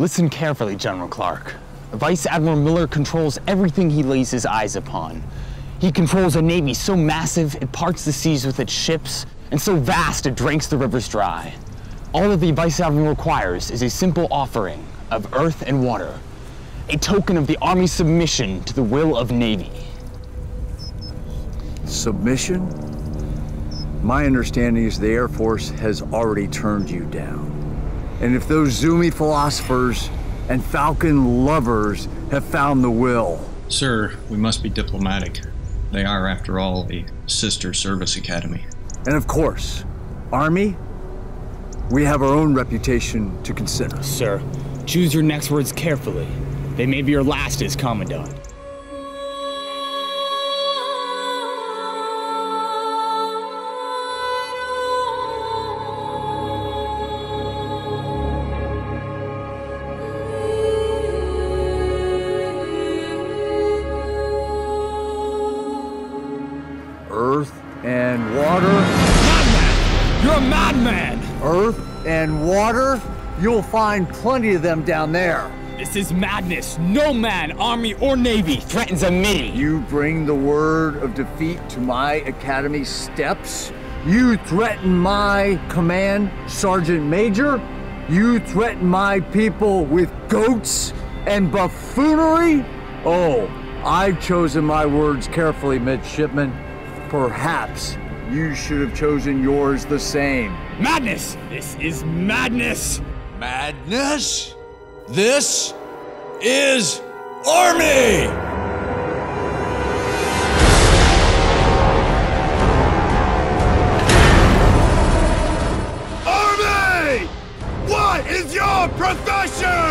Listen carefully, General Clarke. Vice Admiral Miller controls everything he lays his eyes upon. He controls a navy so massive it parts the seas with its ships, and so vast it drinks the rivers dry. All that the Vice Admiral requires is a simple offering of earth and water, a token of the Army's submission to the will of Navy. Submission? My understanding is the Air Force has already turned you down. And if those Zoomie philosophers and Falcon lovers have found the will. Sir, we must be diplomatic. They are, after all, a sister service academy. And of course, Army, we have our own reputation to consider. Sir, choose your next words carefully. They may be your last as Commandant. Earth and water. Madman! You're a madman! Earth and water? You'll find plenty of them down there. This is madness. No man, Army or Navy, threatens a me. You bring the word of defeat to my academy steps? You threaten my command, Sergeant Major? You threaten my people with goats and buffoonery? Oh, I've chosen my words carefully, midshipman. Perhaps you should have chosen yours the same. Madness! This is madness! Madness? This is Army! Army! What is your profession?